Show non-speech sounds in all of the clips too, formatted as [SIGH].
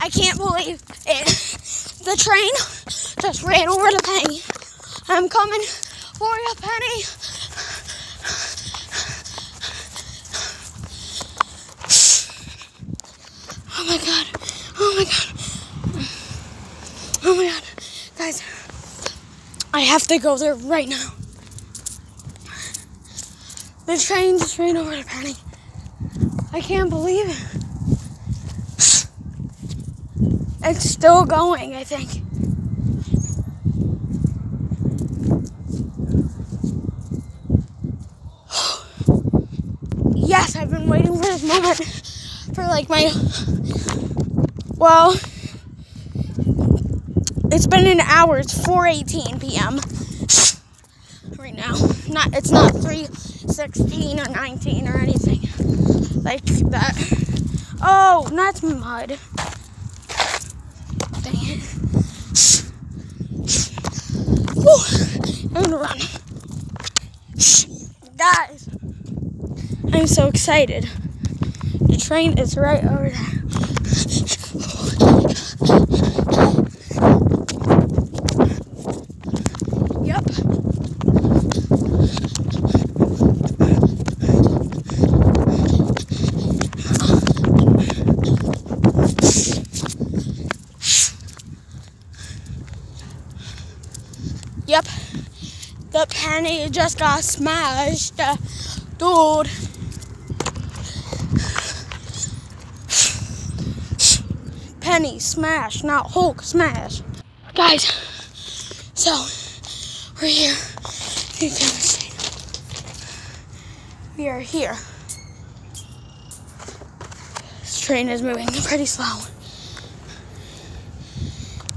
I can't believe it. The train just ran over the penny. I'm coming for you, Penny. Oh my god. Oh my god. Oh my god. Guys, I have to go there right now. The train just ran over the penny. I can't believe it. It's still going, I think. [SIGHS] yes, I've been waiting for this moment for like my. Well, it's been an hour. It's 4:18 p.m. right now. Not. It's not 3:16 or 19 or anything like that. Oh, that's mud. I'm gonna [LAUGHS] run. Guys, I'm so excited. The train is right over there. Yep. Yep. The penny just got smashed. Uh, dude. Penny smash, not Hulk smash. Guys, so we're here. You can see. We are here. This train is moving pretty slow.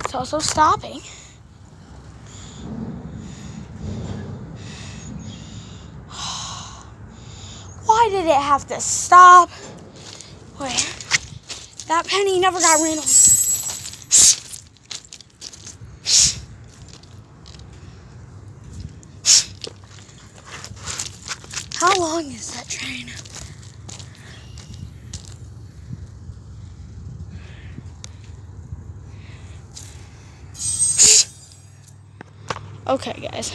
It's also stopping. Why did it have to stop? Wait, that penny never got over. How long is that train? Okay, guys.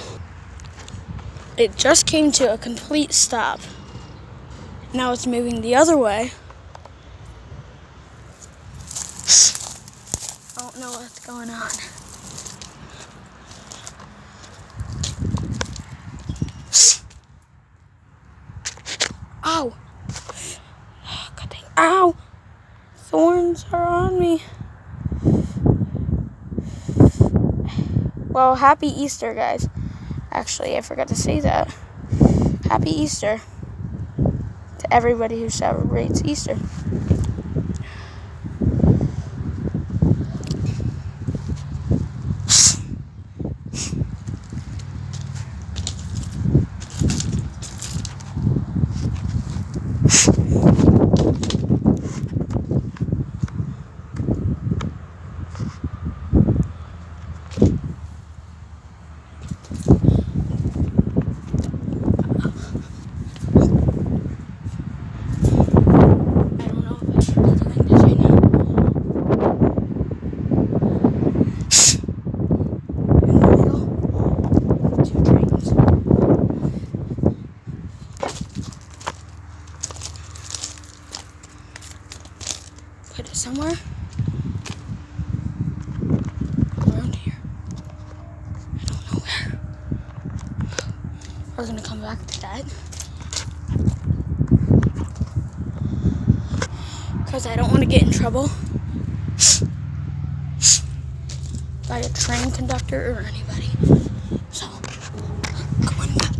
It just came to a complete stop. Now it's moving the other way. I don't know what's going on. Ow! God dang. Ow! Thorns are on me. Well, happy Easter, guys. Actually, I forgot to say that. Happy Easter everybody who celebrates Easter. I don't know if I should be doing this right now. In the middle, two trains. Put it somewhere around here. I don't know where. We're gonna come back to that. because I don't want to get in trouble by a train conductor or anybody. So, going back.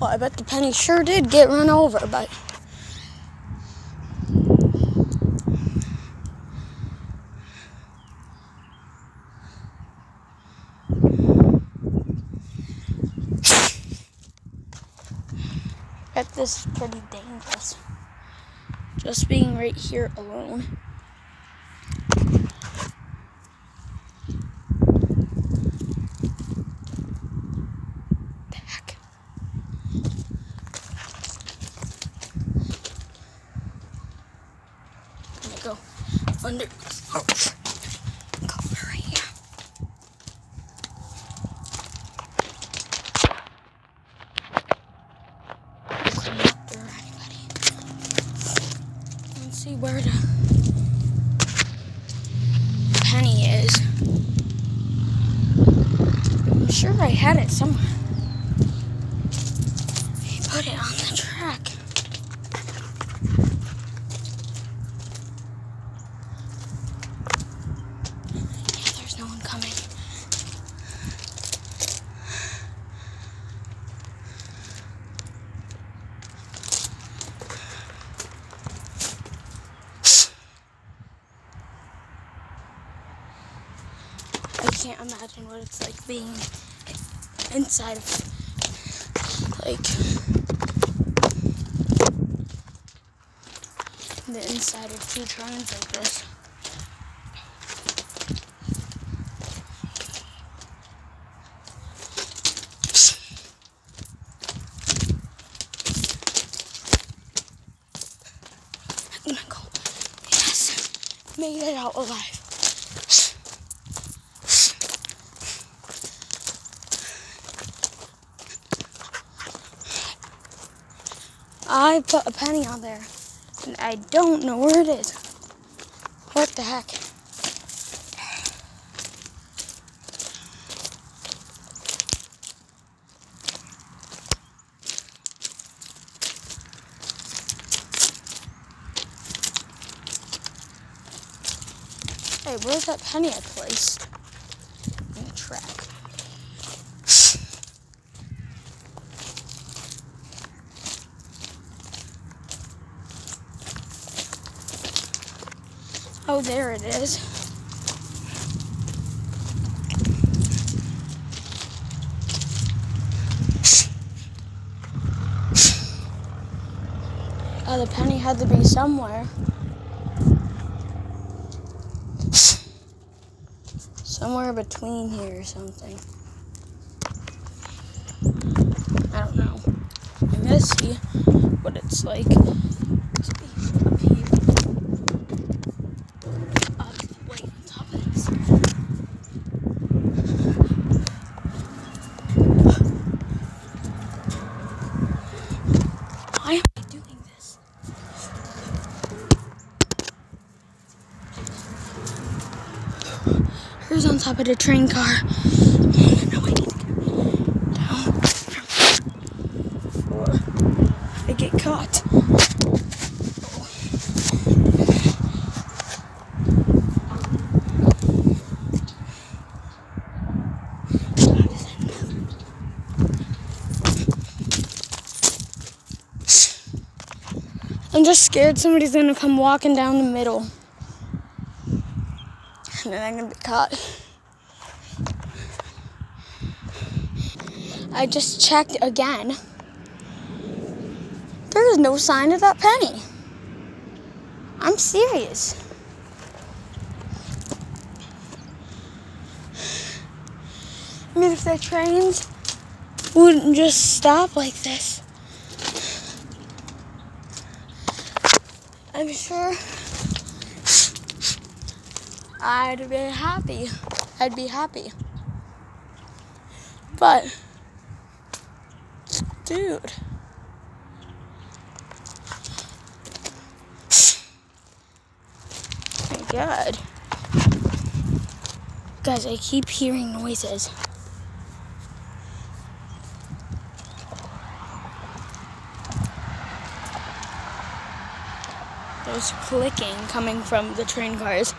Well, I bet the penny sure did get run over, but. bet this is pretty dangerous. Just being right here alone. The heck? I'm gonna go under this oh, cover right here. There anybody. Let's see where the penny is. I'm sure I had it somewhere. I put it on the track. Yeah, there's no one coming. I can't imagine what it's like being inside of like the inside of two trains like this. I'm gonna go. Yes, made it out alive. I put a penny on there, and I don't know where it is. What the heck? Hey, where's that penny I placed? In the track. Oh, there it is. Oh, the penny had to be somewhere. Somewhere between here or something. I don't know. I'm gonna see what it's like. Let's be up here. Up way on top of this. Why am I doing this? Who's on top of the train car? I get caught. I'm just scared somebody's gonna come walking down the middle. And then I'm gonna be caught. I just checked again. There is no sign of that penny. I'm serious. I mean, if the trains wouldn't just stop like this, I'm sure I'd be happy. I'd be happy. But, dude. My God. Guys, I keep hearing noises. There's clicking coming from the train cars.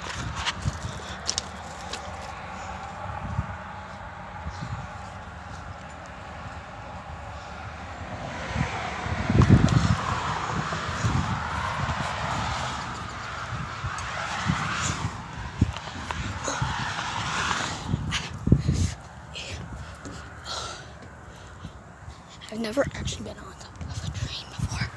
I've never actually been on top of a train before.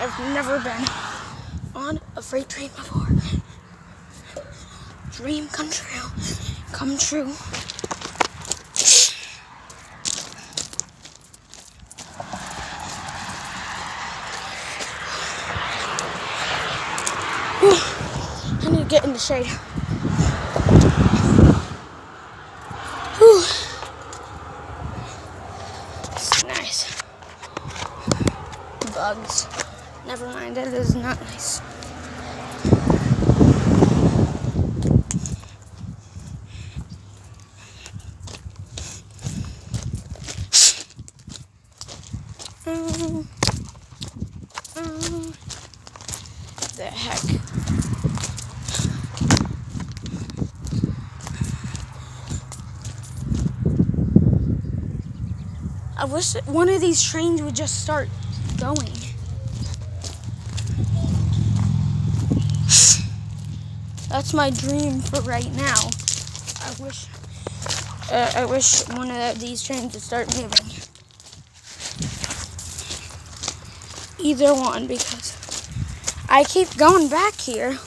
I've never been on a freight train before. Dream come true. Come true. In the shade. Nice. Bugs. Never mind, it is not nice. Um, um, the heck? I wish one of these trains would just start going. That's my dream for right now. I wish uh, I wish one of these trains would start moving. Either one because I keep going back here.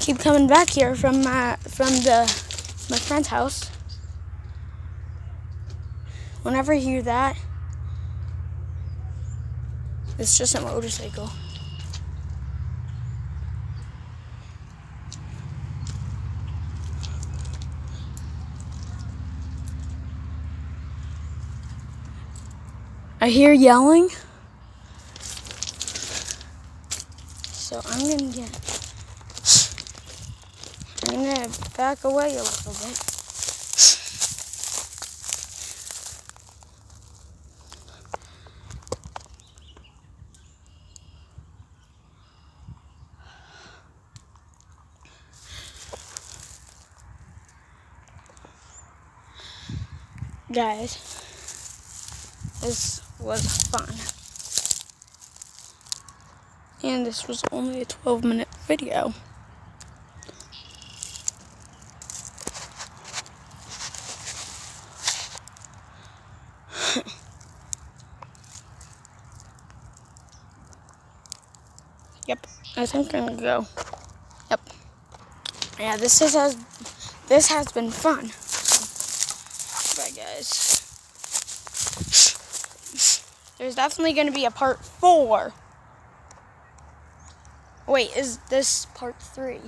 Keep coming back here from my from the my friend's house. Whenever I hear that, it's just a motorcycle. I hear yelling. So I'm gonna get I'm gonna back away a little bit. Guys, this was fun. And this was only a 12 minute video. [LAUGHS] yep, I think I'm gonna go. Yep. Yeah, this is has this has been fun. Bye guys. There's definitely gonna be a part four. Wait, is this part three?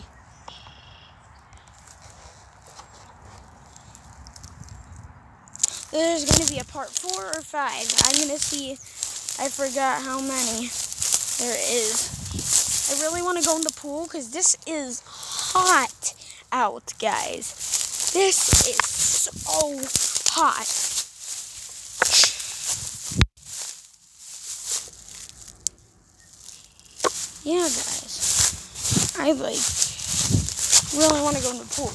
There's gonna be a part four or five. I'm gonna see. I forgot how many there is. I really want to go in the pool because this is hot out, guys. This is so hot. Yeah, guys. I like really want to go in the pool.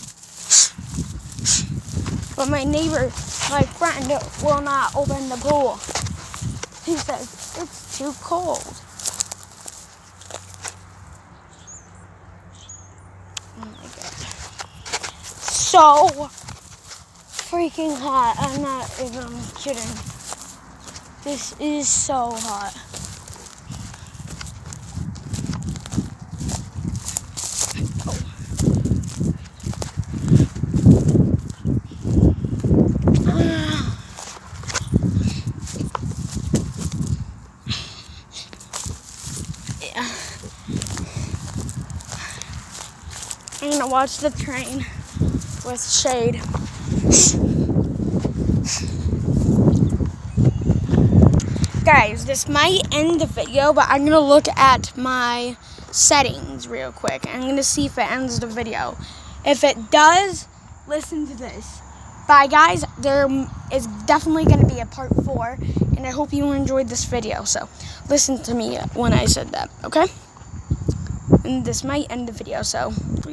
But my neighbor, my friend, will not open the pool. He says it's too cold. Oh my god. So freaking hot. I'm not even kidding. This is so hot. Watch the train with shade. Guys, this might end the video, but I'm gonna look at my settings real quick. I'm gonna see if it ends the video. If it does, listen to this. Bye guys, there is definitely gonna be a part four, and I hope you enjoyed this video. So listen to me when I said that, okay? And this might end the video, so